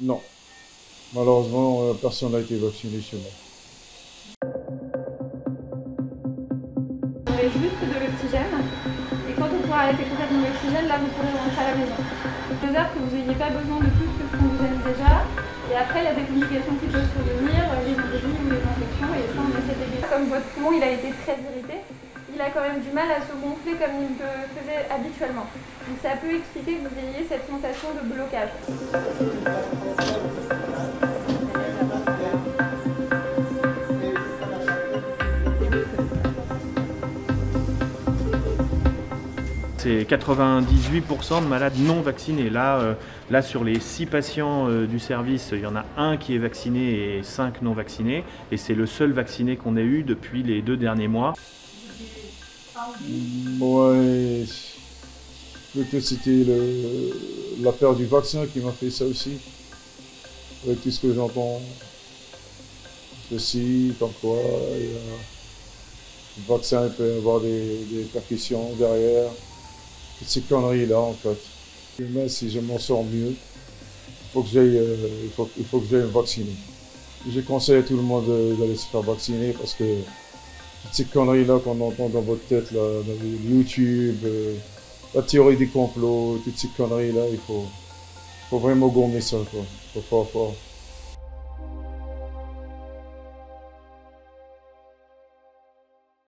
Non. Malheureusement, euh, personne n'a été vacciné chez moi. Vous avez juste de l'oxygène. Et quand on pourra arrêter complètement l'oxygène, là, vous pourrez rentrer à la maison. Faisable que vous n'ayez pas besoin de plus que ce qu'on vous donne déjà. Et après, il y a des complications qui peuvent survenir, les endémies ou les infections, et ça, on essaie d'éviter. Comme votre poumon, il a été très irrité, il a quand même du mal à se gonfler comme il le faisait habituellement. Donc ça peut expliquer que vous ayez cette sensation de blocage. C'est 98% de malades non vaccinés. Là, euh, là sur les 6 patients euh, du service, il y en a un qui est vacciné et 5 non vaccinés. Et c'est le seul vacciné qu'on ait eu depuis les deux derniers mois. Ouais, peut-être c'était le- la peur du vaccin qui m'a fait ça aussi. Avec tout ce que j'entends? Ceci, comme quoi, le vaccin peut avoir des, des percussions derrière. Toutes ces conneries-là, en fait. Demain, si je m'en sors mieux, faut que j'aille euh, il faut, il faut que j'aille me vacciner. Je conseille à tout le monde de- d'aller se faire vacciner parce que toutes ces conneries-là qu'on entend dans votre tête, là, YouTube, euh, la théorie des complots, toutes ces conneries-là, il faut, faut vraiment gommer ça, quoi. Faut, faut, faut,